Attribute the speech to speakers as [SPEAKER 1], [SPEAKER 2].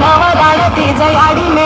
[SPEAKER 1] भवदायति जयाडि में